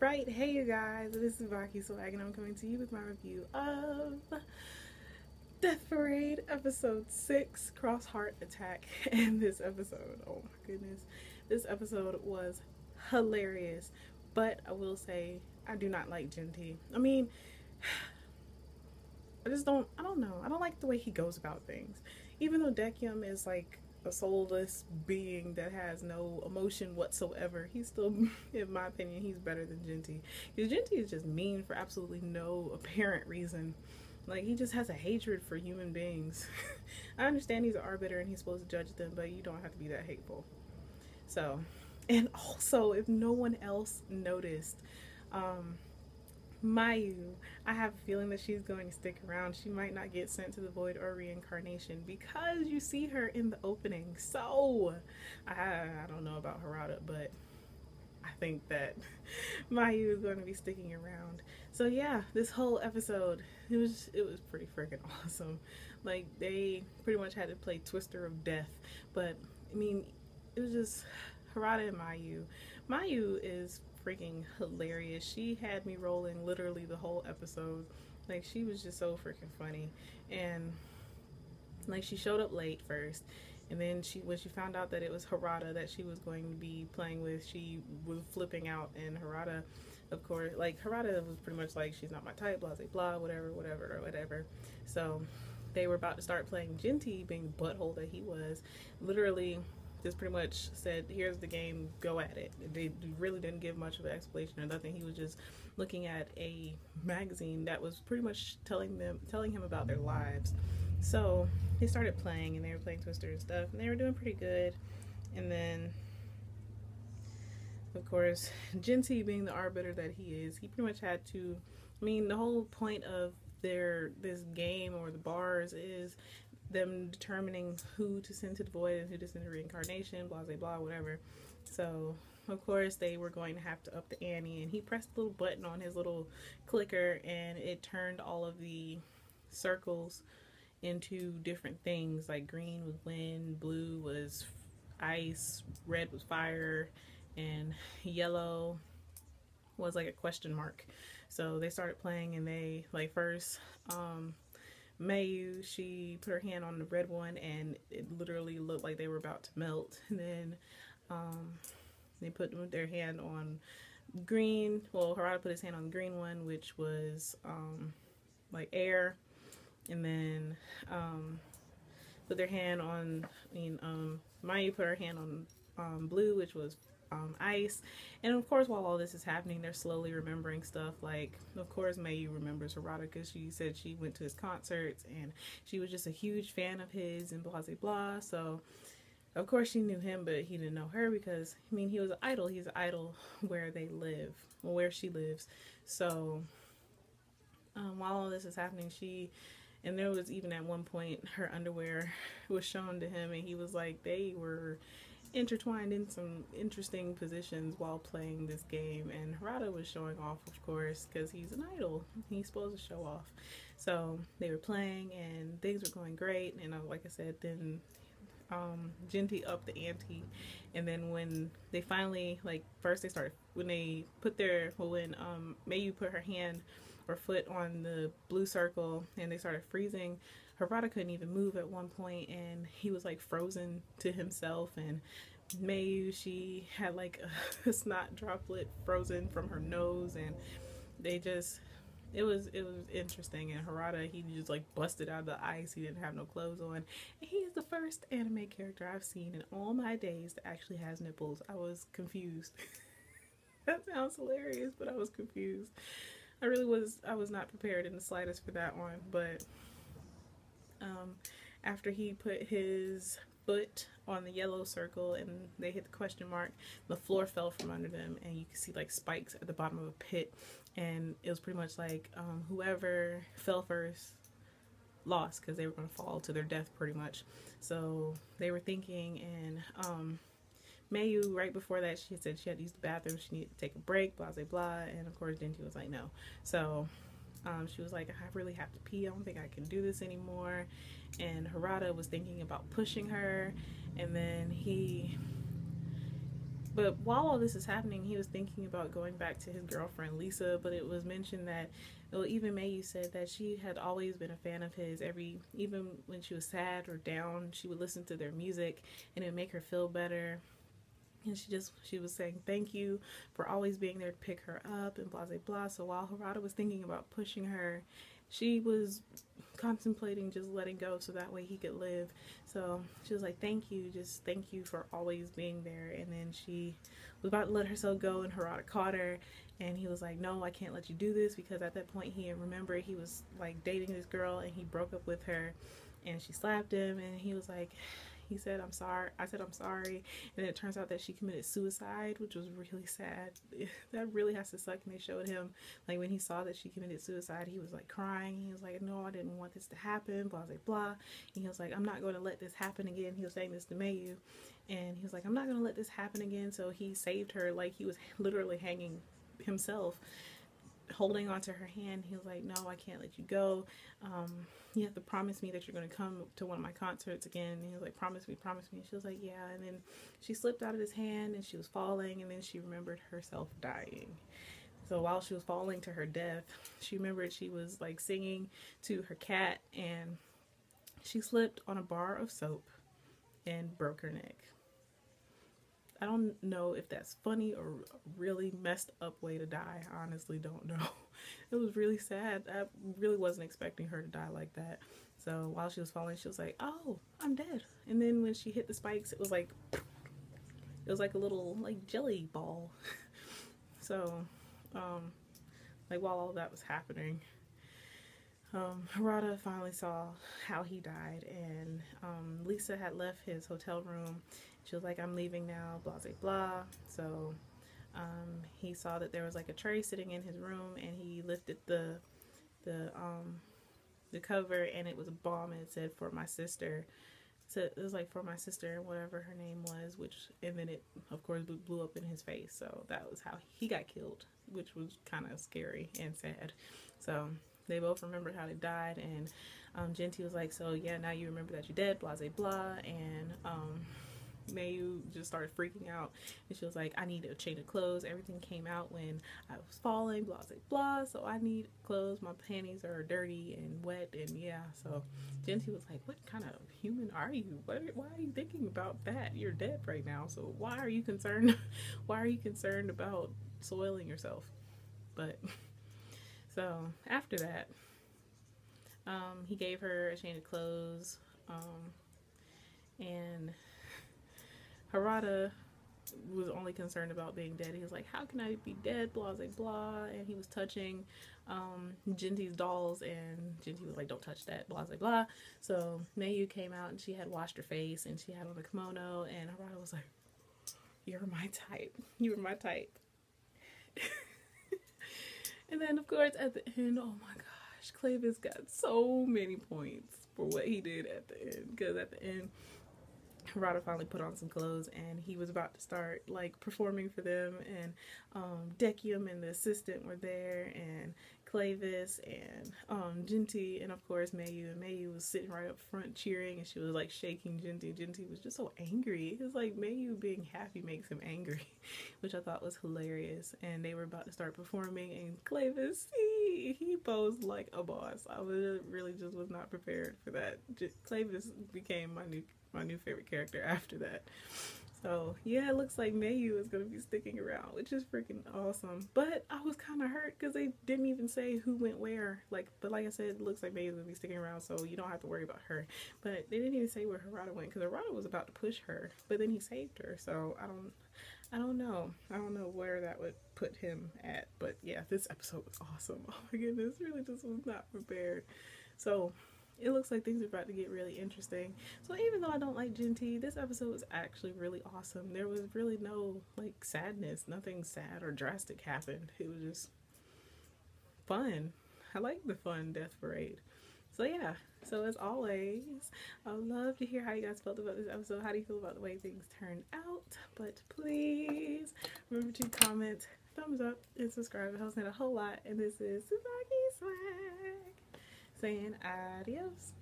Alright, hey you guys, this is Baki Swag and I'm coming to you with my review of Death Parade episode 6 Cross Heart Attack. And this episode, oh my goodness, this episode was hilarious. But I will say, I do not like Ginti. I mean, I just don't, I don't know. I don't like the way he goes about things. Even though Decim is like a soulless being that has no emotion whatsoever, he's still, in my opinion, he's better than Ginti. Because Ginti is just mean for absolutely no apparent reason. Like, he just has a hatred for human beings. I understand he's an arbiter and he's supposed to judge them, but you don't have to be that hateful. So, and also, if no one else noticed, um, Mayu, I have a feeling that she's going to stick around. She might not get sent to the void or reincarnation because you see her in the opening. So, I, I don't know about Harada, but I think that Mayu is going to be sticking around. So yeah, this whole episode, it was it was pretty freaking awesome. Like they pretty much had to play Twister of Death, but I mean, it was just Harada and Mayu. Mayu is freaking hilarious. She had me rolling literally the whole episode. Like she was just so freaking funny. And like she showed up late first and then she when she found out that it was Harada that she was going to be playing with, she was flipping out and Harada of course like Harada was pretty much like she's not my type, blah blah blah, whatever, whatever, or whatever. So they were about to start playing Ginti being butthole that he was. Literally just pretty much said, here's the game, go at it. They really didn't give much of an explanation or nothing. He was just looking at a magazine that was pretty much telling them, telling him about their lives. So they started playing and they were playing Twister and stuff and they were doing pretty good. And then, of course, Ginti being the arbiter that he is, he pretty much had to, I mean, the whole point of their this game or the bars is them determining who to send to the void and who to send to reincarnation, blah, blah, blah, whatever. So, of course, they were going to have to up the ante, and he pressed a little button on his little clicker, and it turned all of the circles into different things. Like green was wind, blue was ice, red was fire, and yellow was like a question mark. So they started playing, and they like first. Um, Mayu, she put her hand on the red one and it literally looked like they were about to melt. And then um, they put their hand on green. Well, Harada put his hand on the green one, which was um, like air. And then um, put their hand on, I mean, um, Mayu put her hand on um, blue, which was um, ice. And of course, while all this is happening, they're slowly remembering stuff. Like, of course, Mayu remembers because she said she went to his concerts and she was just a huge fan of his and blah, blah, blah. So, of course, she knew him, but he didn't know her because, I mean, he was an idol. He's an idol where they live, where she lives. So, um, while all this is happening, she and there was even at one point her underwear was shown to him and he was like they were intertwined in some interesting positions while playing this game and Harada was showing off of course because he's an idol. He's supposed to show off. So they were playing and things were going great and uh, like I said then um, Ginti upped the ante and then when they finally like first they started when they put their well when um, Mayu put her hand or foot on the blue circle and they started freezing Harada couldn't even move at one point and he was like frozen to himself and Mayu she had like a, a snot droplet frozen from her nose and they just it was it was interesting and Harada he just like busted out of the ice. He didn't have no clothes on. And he is the first anime character I've seen in all my days that actually has nipples. I was confused. That sounds hilarious but I was confused I really was I was not prepared in the slightest for that one but um, after he put his foot on the yellow circle and they hit the question mark, the floor fell from under them and you can see like spikes at the bottom of a pit and it was pretty much like um, whoever fell first lost because they were going to fall to their death pretty much. So they were thinking and um, Mayu, right before that, she said she had to use the bathroom, she needed to take a break, blah, blah, blah. And of course, Ginti was like, no. So um, she was like, I really have to pee. I don't think I can do this anymore. And Harada was thinking about pushing her. And then he but while all this is happening, he was thinking about going back to his girlfriend Lisa. But it was mentioned that, well, even Mayu said that she had always been a fan of his. Every even when she was sad or down, she would listen to their music, and it would make her feel better. And she just she was saying thank you for always being there to pick her up and blah blah blah. So while Harada was thinking about pushing her, she was contemplating just letting go so that way he could live. So she was like, Thank you, just thank you for always being there. And then she was about to let herself go, and Harada caught her. And he was like, No, I can't let you do this because at that point he remembered he was like dating this girl and he broke up with her. And she slapped him, and he was like, he said i'm sorry i said i'm sorry and it turns out that she committed suicide which was really sad. That really has to suck and they showed him like when he saw that she committed suicide he was like crying. He was like no i didn't want this to happen blah blah blah. And he was like i'm not going to let this happen again he was saying this to mayu. And he was like i'm not going to let this happen again so he saved her like he was literally hanging himself holding onto her hand. He was like, "No, I can't let you go. Um, you have to promise me that you're going to come to one of my concerts again." And he was like, "Promise me, promise me." And she was like, "Yeah." And then she slipped out of his hand and she was falling, and then she remembered herself dying. So while she was falling to her death, she remembered she was like singing to her cat, and she slipped on a bar of soap and broke her neck. I don't know if that's funny or really messed up way to die. I honestly don't know. It was really sad. I really wasn't expecting her to die like that. So while she was falling, she was like, "Oh, I'm dead." And then when she hit the spikes, it was like it was like a little like jelly ball. so, um, like while all that was happening, um, Harada finally saw how he died, and um, Lisa had left his hotel room she was like, I'm leaving now, blah, blah, blah. So um, he saw that there was like a tray sitting in his room and he lifted the, the, um, the cover and it was a bomb and it said for my sister. So it was like for my sister and whatever her name was, which, and then it of course blew up in his face. So that was how he got killed, which was kind of scary and sad. So they both remembered how they died and um, Ginti was like, so yeah, now you remember that you're dead, blah, blah, blah. And, um, Mayu just started freaking out and she was like, I need a change of clothes. Everything came out when I was falling, blah, blah, blah. So I need clothes. My panties are dirty and wet. And yeah, so Ginti was like, What kind of human are you? What, why are you thinking about that? You're dead right now. So why are you concerned? why are you concerned about soiling yourself? But so after that, um, he gave her a change of clothes. Um, and Harada was only concerned about being dead. He was like, "How can I be dead?" Blah blah blah. And he was touching um, Ginti's dolls, and Ginti was like, "Don't touch that." Blah blah blah. So Mayu came out, and she had washed her face, and she had on a kimono, and Harada was like, "You're my type. You're my type." and then, of course, at the end, oh my gosh, Clavis got so many points for what he did at the end, because at the end Harada finally put on some clothes and he was about to start like performing for them and um, Decim and the assistant were there and Clavis and um, Ginti and of course Mayu and Mayu was sitting right up front cheering and she was like shaking Ginti. Ginti was just so angry. It's like Mayu being happy makes him angry, which I thought was hilarious. And they were about to start performing and Clavis, he, posed like a boss. I was really just was not prepared for that. Clavis became my new my new favorite character after that. So yeah, it looks like Mayu is gonna be sticking around, which is freaking awesome. But I was kind of hurt because they didn't even say who went where. Like, but like I said, it looks like Mayu's gonna be sticking around, so you don't have to worry about her. But they didn't even say where Harada went because Harada was about to push her, but then he saved her. So I don't, I don't know. I don't know where that would put him at. But yeah, this episode was awesome. Oh my goodness, really just was not prepared. So it looks like things are about to get really interesting. So even though I don't like Ginti, this episode was actually really awesome. There was really no like sadness, nothing sad or drastic happened. It was just fun. I like the fun death parade. So yeah, so as always, I love to hear how you guys felt about this episode. How do you feel about the way things turned out? But please remember to comment, thumbs up, and subscribe. It helps me a whole lot. And this is Tsubaki Swag saying adios.